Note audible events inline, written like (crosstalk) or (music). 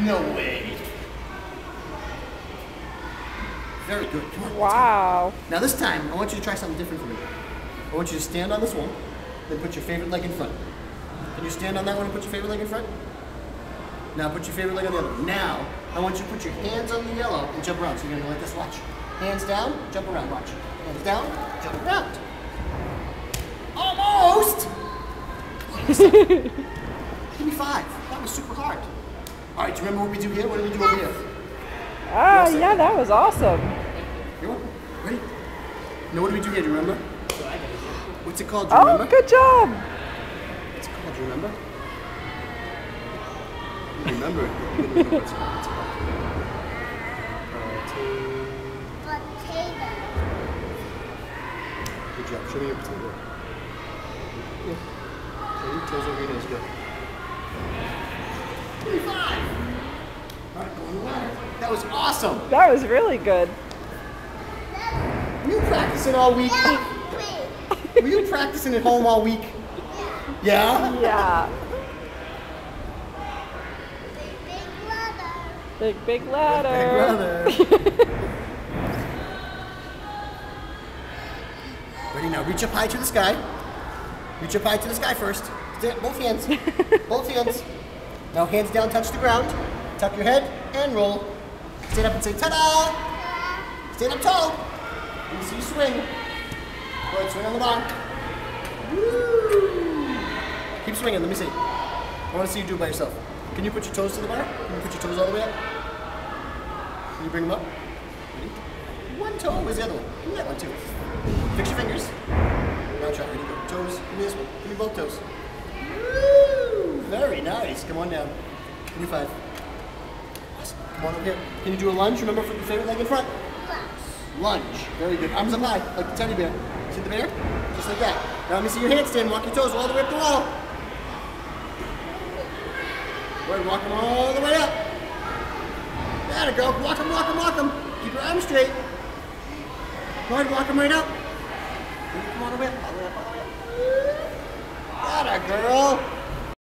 No way. Very good. Come on. Wow. Now this time, I want you to try something different for me. I want you to stand on this one, then put your favorite leg in front. Can you stand on that one and put your favorite leg in front? Now put your favorite leg on the other. Now, I want you to put your hands on the yellow and jump around. So you're gonna go like this, watch. Hands down, jump around, watch. Hands down, jump around. Almost! (laughs) Give me five. That was super hard. All right, do you remember what we do here? What do we do over here? Ah, Yes, yeah, that was awesome. Here, what? Ready? Now what do we do here? Do you remember? What's it called? Do you Oh, remember? good job. What's it called? Do you remember? You remember? Remember (laughs) what's it called? What's called? Potato. Good job. Show me your potato. Yeah. Okay, toes over your nose. Go. Give me five. All right, go on the ladder. That was awesome. That was really good. Were you practicing all week? Were you practicing at home all week? Yeah? Yeah. Big ladder. Big, big Big ladder. brother. Ready now? Reach up high to the sky. Reach up high to the sky first. Both hands. (laughs) both hands. Now hands down, touch the ground. Tuck your head and roll. Stand up and say ta-da! Stand up tall. Let me see you swing. Go ahead, swing on the bar. Woo! Keep swinging. Let me see. I want to see you do it by yourself. Can you put your toes to the bar? Can you put your toes all the way up? Can you bring them up? Ready? One toe. Where's the other one? Give me that one too. Fix your fingers. Now try. Ready? Go. Toes. Give me this one. Give me both toes. Woo! Very nice. Come on down. Give me five. Come on over here. Can you do a lunge? Remember, put your favorite leg in front. Lunge. Very good. Arms up high, like the teddy bear. See the bear? Just like that. Now let me see your handstand. Walk your toes all the way up the wall. Go ahead, walk them all the way up. There go. Walk them, walk them, walk them. Keep your arms straight. Go ahead, walk them right up. Come on, the way all the way up, all the way up. That a girl.